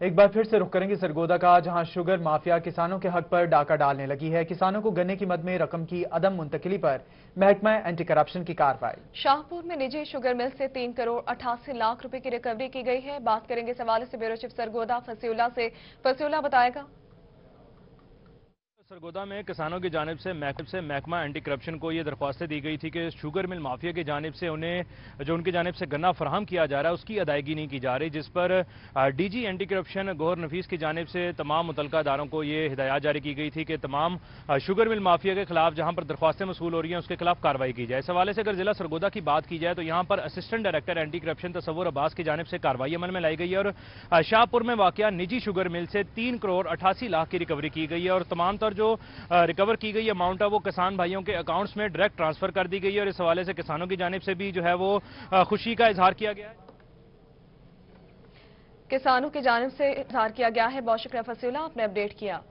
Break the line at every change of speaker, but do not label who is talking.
एक बार फिर से रुख करेंगे सरगोदा का। जहाँ शुगर माफिया किसानों के हक पर डाका डालने लगी है। किसानों को गन्ने की मद में रकम की अदम मुंतकली पर महकमा एंटी करप्शन की कार्रवाई।
शाहपुर में निजी शुगर मिल से तीन करोड़ अठासी लाख रुपए की रिकवरी की गई है। बात करेंगे इस हवाले से ब्यूरो चीफ सरगोदा फसीउल्ला से। फसीउल्ला बताएगा।
सरगोदा में किसानों की जानब से महकम से महकमा एंटी करप्शन को ये दरख्वास्तें दी गई थी कि शुगर मिल माफिया की जानब से उन्हें, जो उनकी जानब से गन्ना फराहम किया जा रहा है, उसकी अदायगी नहीं की जा रही, जिस पर DG anti corruption Gohar Nafees की जानब से तमाम मुतल दारों को ये हिदायत जारी की गई थी कि तमाम शुगर मिल माफिया के खिलाफ जहाँ पर दरख्वास्तें मसूल हो रही हैं, उसके खिलाफ कार्रवाई की जाए। इस हवाले से अगर जिला सरगोदा की बात की जाए तो यहाँ पर असिस्टेंट डायरेक्टर एंटी करप्शन तस्वुर अब्बास की जानब से कार्रवाई अमल में लाई गई है और शाहपुर में वाक़ निजी शुगर मिल से तीन करोड़ अठासी लाख की रिकवरी की गई है और तमाम तर जो रिकवर की गई अमाउंट है, वो किसान भाइयों के अकाउंट्स में डायरेक्ट ट्रांसफ़र कर दी गई है और इस हवाले से किसानों की जानब से भी जो है वो खुशी का इजहार किया गया है।
किसानों की जानब से इजहार किया गया है। बहुत शुक्रिया फसीला, आपने अपडेट किया।